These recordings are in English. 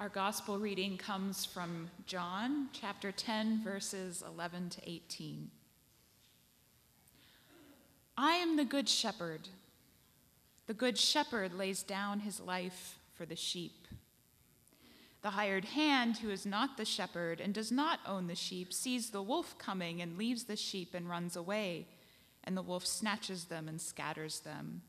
Our gospel reading comes from John chapter 10, verses 11 to 18. I am the good shepherd. The good shepherd lays down his life for the sheep. The hired hand, who is not the shepherd and does not own the sheep, sees the wolf coming and leaves the sheep and runs away, and the wolf snatches them and scatters them.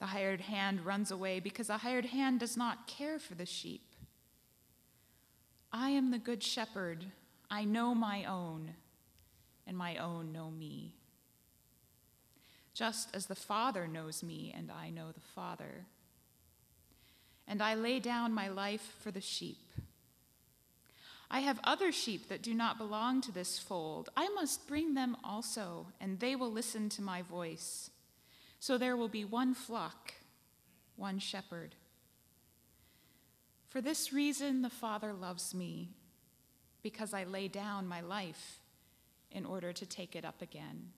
The hired hand runs away because the hired hand does not care for the sheep. I am the good shepherd. I know my own, and my own know me. Just as the Father knows me, and I know the Father. And I lay down my life for the sheep. I have other sheep that do not belong to this fold. I must bring them also, and they will listen to my voice. So there will be one flock, one shepherd. For this reason, the Father loves me, because I lay down my life in order to take it up again.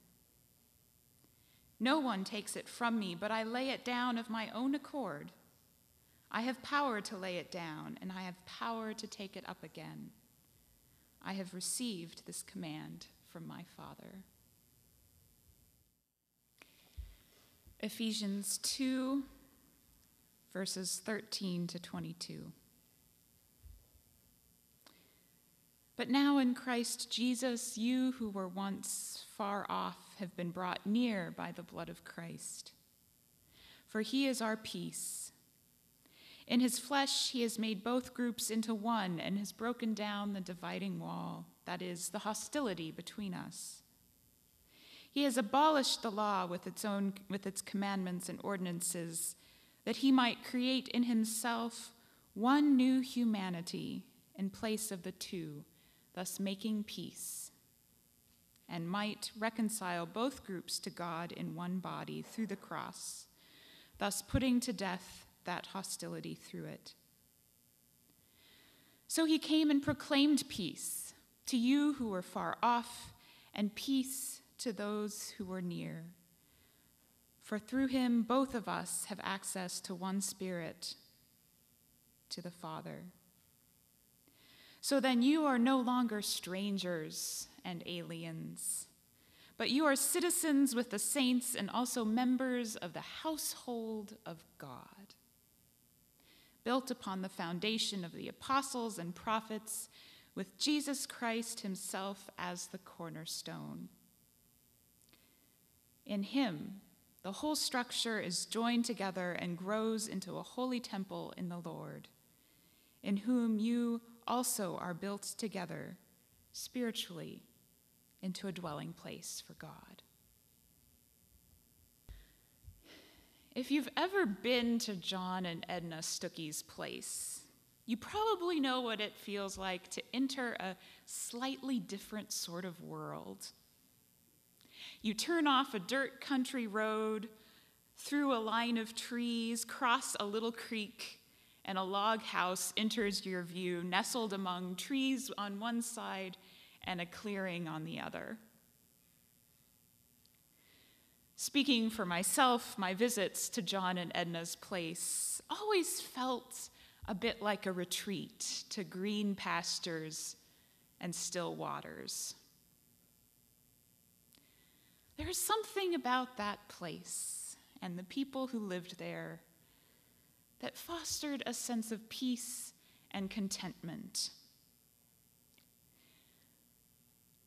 No one takes it from me, but I lay it down of my own accord. I have power to lay it down, and I have power to take it up again. I have received this command from my Father. Ephesians 2, verses 13 to 22. But now in Christ Jesus, you who were once far off have been brought near by the blood of Christ. For he is our peace. In his flesh, he has made both groups into one and has broken down the dividing wall, that is, the hostility between us he has abolished the law with its own with its commandments and ordinances that he might create in himself one new humanity in place of the two, thus making peace, and might reconcile both groups to God in one body through the cross, thus putting to death that hostility through it. So he came and proclaimed peace to you who were far off, and peace to those who were near. For through him, both of us have access to one Spirit, to the Father. So then, you are no longer strangers and aliens, but you are citizens with the saints and also members of the household of God, built upon the foundation of the apostles and prophets, with Jesus Christ himself as the cornerstone. In him, the whole structure is joined together and grows into a holy temple in the Lord, in whom you also are built together spiritually into a dwelling place for God. If you've ever been to John and Edna Stucky's place, you probably know what it feels like to enter a slightly different sort of world you turn off a dirt country road, through a line of trees, cross a little creek, and a log house enters your view, nestled among trees on one side and a clearing on the other. Speaking for myself, my visits to John and Edna's place always felt a bit like a retreat to green pastures and still waters. There's something about that place and the people who lived there that fostered a sense of peace and contentment.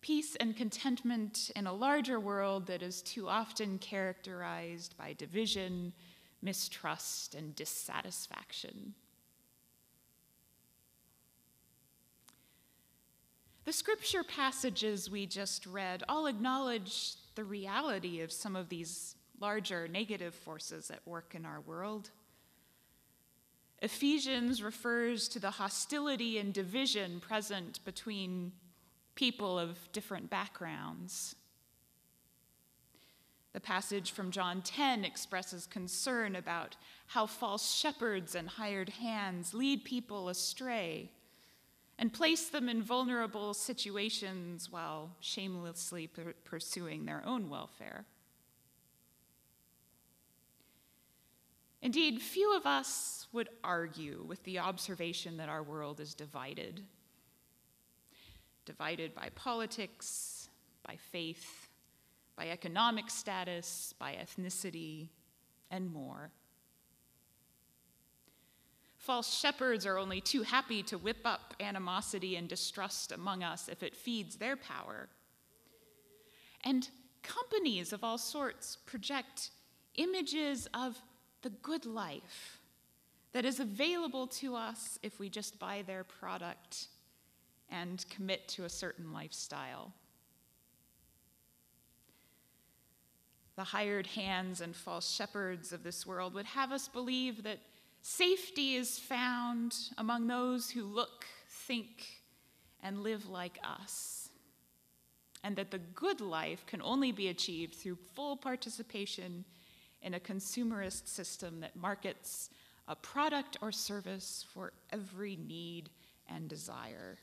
Peace and contentment in a larger world that is too often characterized by division, mistrust, and dissatisfaction. The scripture passages we just read all acknowledge the reality of some of these larger negative forces at work in our world. Ephesians refers to the hostility and division present between people of different backgrounds. The passage from John 10 expresses concern about how false shepherds and hired hands lead people astray and place them in vulnerable situations while shamelessly per- pursuing their own welfare. Indeed, few of us would argue with the observation that our world is divided. Divided by politics, by faith, by economic status, by ethnicity, and more. False shepherds are only too happy to whip up animosity and distrust among us if it feeds their power. And companies of all sorts project images of the good life that is available to us if we just buy their product and commit to a certain lifestyle. The hired hands and false shepherds of this world would have us believe that safety is found among those who look, think, and live like us, and that the good life can only be achieved through full participation in a consumerist system that markets a product or service for every need and desire.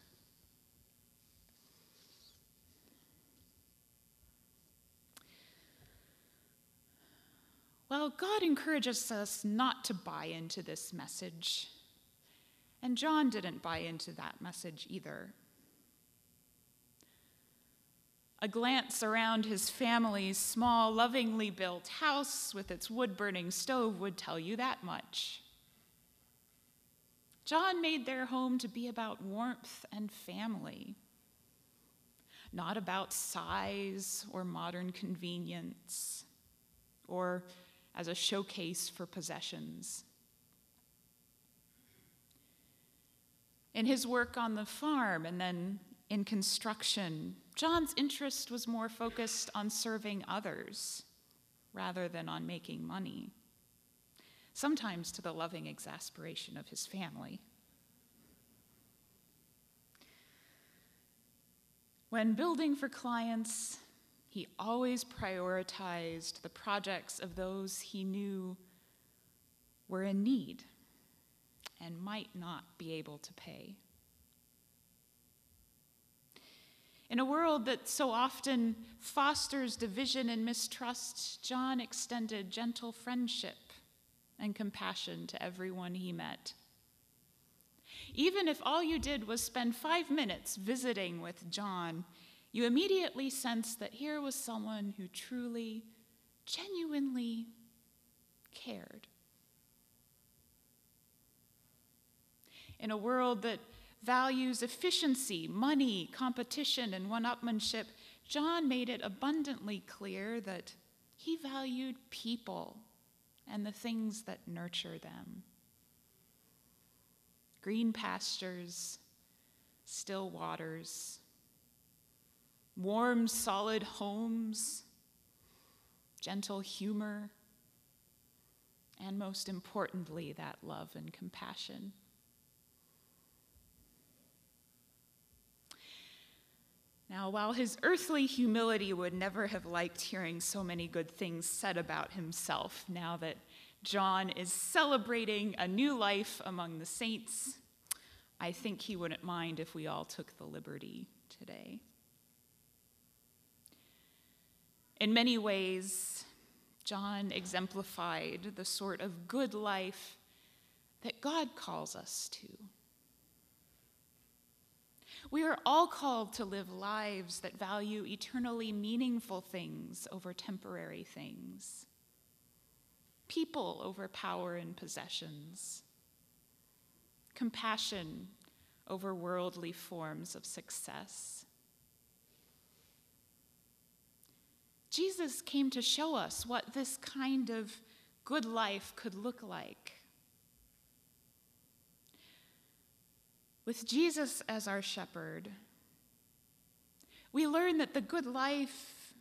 Well, God encourages us not to buy into this message. And John didn't buy into that message either. A glance around his family's small, lovingly built house with its wood burning stove would tell you that much. John made their home to be about warmth and family, not about size or modern convenience or as a showcase for possessions. In his work on the farm and then in construction, John's interest was more focused on serving others rather than on making money, sometimes to the loving exasperation of his family. When building for clients, he always prioritized the projects of those he knew were in need and might not be able to pay. In a world that so often fosters division and mistrust, John extended gentle friendship and compassion to everyone he met. Even if all you did was spend five minutes visiting with John, you immediately sensed that here was someone who truly, genuinely cared. In a world that values efficiency, money, competition, and one upmanship, John made it abundantly clear that he valued people and the things that nurture them. Green pastures, still waters, warm, solid homes, gentle humor, and most importantly, that love and compassion. Now, while his earthly humility would never have liked hearing so many good things said about himself, now that John is celebrating a new life among the saints, I think he wouldn't mind if we all took the liberty today. In many ways, John exemplified the sort of good life that God calls us to. We are all called to live lives that value eternally meaningful things over temporary things, people over power and possessions, compassion over worldly forms of success. Jesus came to show us what this kind of good life could look like. With Jesus as our shepherd, we learn that the good life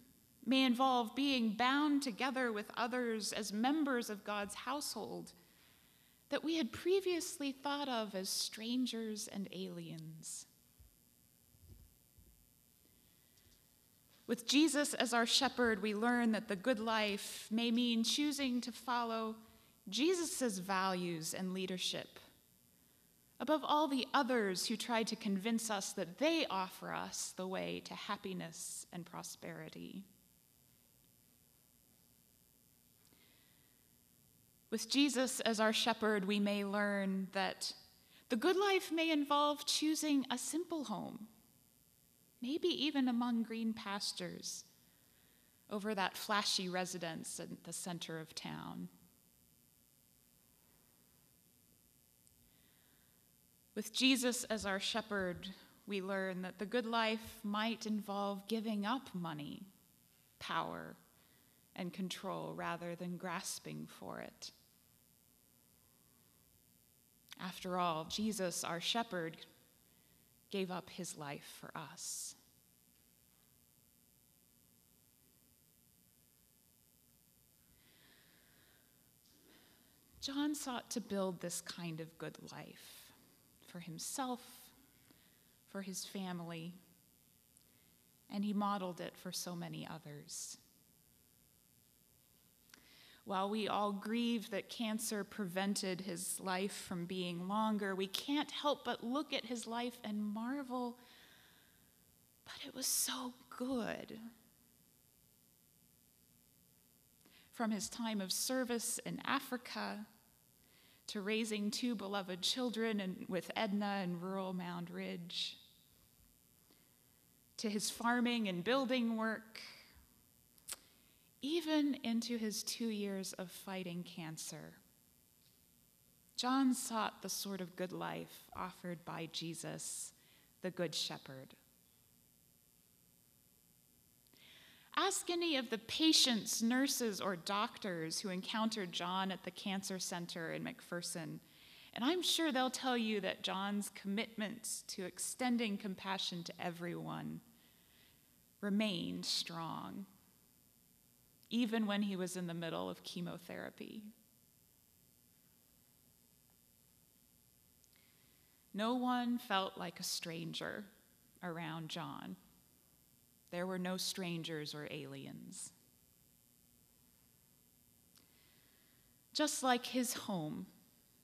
may involve being bound together with others as members of God's household that we had previously thought of as strangers and aliens. With Jesus as our shepherd, we learn that the good life may mean choosing to follow Jesus' values and leadership above all the others who try to convince us that they offer us the way to happiness and prosperity. With Jesus as our shepherd, we may learn that the good life may involve choosing a simple home, maybe even among green pastures, over that flashy residence at the center of town. With Jesus as our shepherd, we learn that the good life might involve giving up money, power, and control rather than grasping for it. After all, Jesus, our shepherd, gave up his life for us. John sought to build this kind of good life for himself, for his family, and he modeled it for so many others. While we all grieve that cancer prevented his life from being longer, we can't help but look at his life and marvel, but it was so good. From his time of service in Africa to raising two beloved children and with Edna in rural Moundridge, to his farming and building work even into his two years of fighting cancer. John sought the sort of good life offered by Jesus, the Good Shepherd. Ask any of the patients, nurses, or doctors who encountered John at the Cancer Center in McPherson, and I'm sure they'll tell you that John's commitment to extending compassion to everyone remained strong even when he was in the middle of chemotherapy. No one felt like a stranger around John. There were no strangers or aliens. Just like his home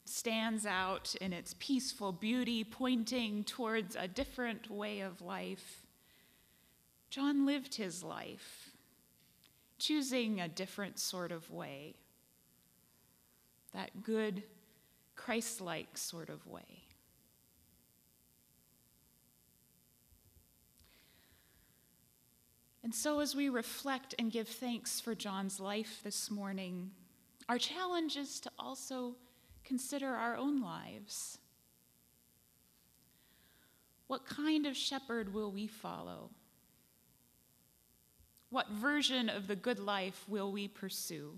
stands out in its peaceful beauty, pointing towards a different way of life, John lived his life choosing a different sort of way, that good, Christ like sort of way. And so, as we reflect and give thanks for John's life this morning, our challenge is to also consider our own lives. What kind of shepherd will we follow? What version of the good life will we pursue?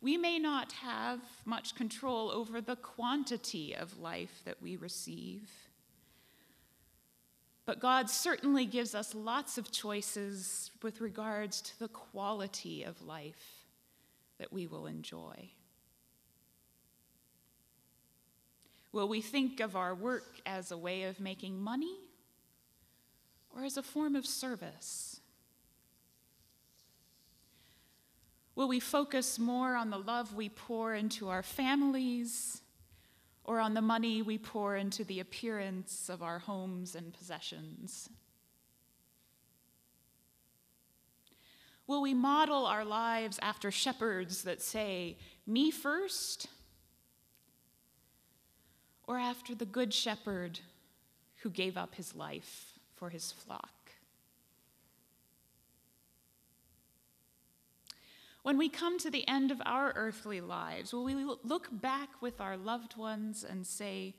We may not have much control over the quantity of life that we receive, but God certainly gives us lots of choices with regards to the quality of life that we will enjoy. Will we think of our work as a way of making money? or as a form of service? Will we focus more on the love we pour into our families or on the money we pour into the appearance of our homes and possessions? Will we model our lives after shepherds that say, Me first? Or after the good shepherd who gave up his life for his flock. When we come to the end of our earthly lives, will we look back with our loved ones and say,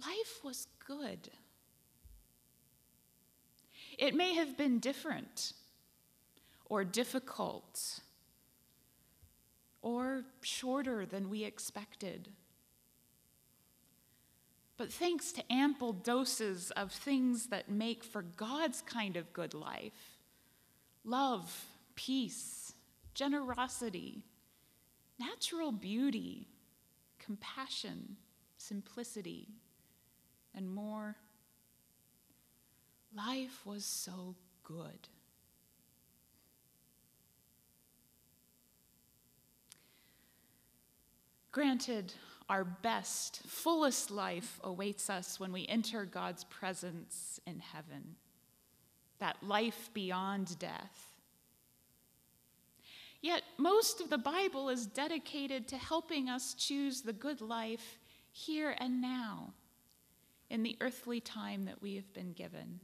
Life was good? It may have been different or difficult or shorter than we expected. But thanks to ample doses of things that make for God's kind of good life love, peace, generosity, natural beauty, compassion, simplicity, and more. Life was so good. Granted, our best, fullest life awaits us when we enter God's presence in heaven, that life beyond death. Yet most of the Bible is dedicated to helping us choose the good life here and now in the earthly time that we have been given.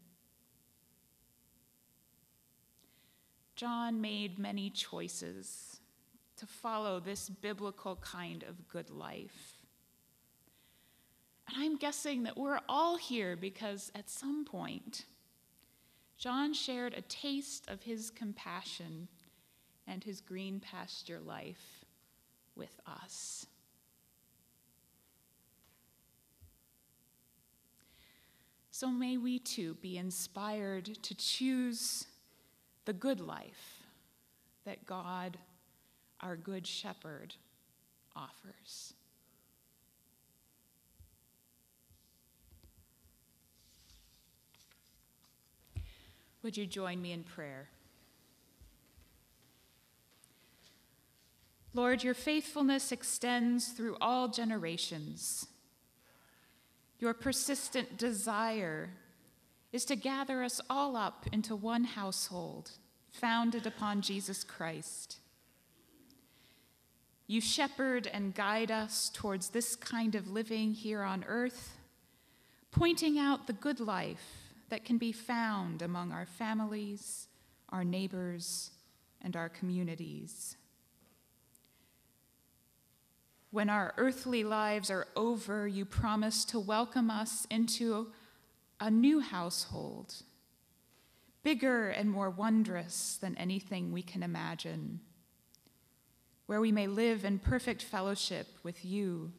John made many choices to follow this biblical kind of good life. And I'm guessing that we're all here because at some point, John shared a taste of his compassion and his green pasture life with us. So may we too be inspired to choose the good life that God, our good shepherd, offers. Would you join me in prayer? Lord, your faithfulness extends through all generations. Your persistent desire is to gather us all up into one household founded upon Jesus Christ. You shepherd and guide us towards this kind of living here on earth, pointing out the good life that can be found among our families, our neighbors, and our communities. When our earthly lives are over, you promise to welcome us into a new household, bigger and more wondrous than anything we can imagine, where we may live in perfect fellowship with you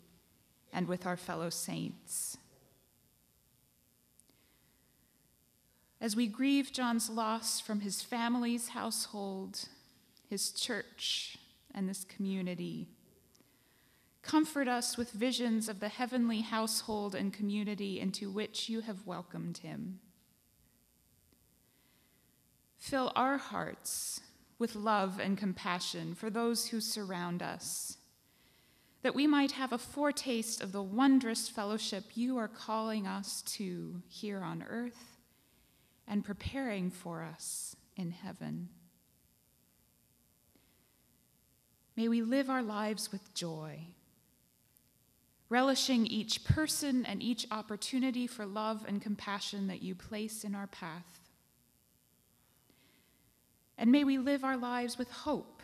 and with our fellow saints. As we grieve John's loss from his family's household, his church, and this community, Comfort us with visions of the heavenly household and community into which you have welcomed him. Fill our hearts with love and compassion for those who surround us, that we might have a foretaste of the wondrous fellowship you are calling us to here on earth and preparing for us in heaven. May we live our lives with joy relishing each person and each opportunity for love and compassion that you place in our path. And may we live our lives with hope,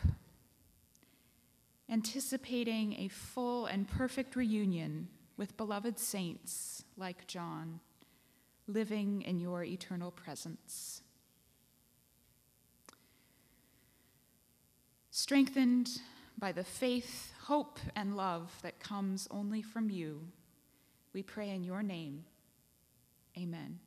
anticipating a full and perfect reunion with beloved saints like John, living in your eternal presence. Strengthened by the faith, hope, and love that comes only from you. We pray in your name. Amen.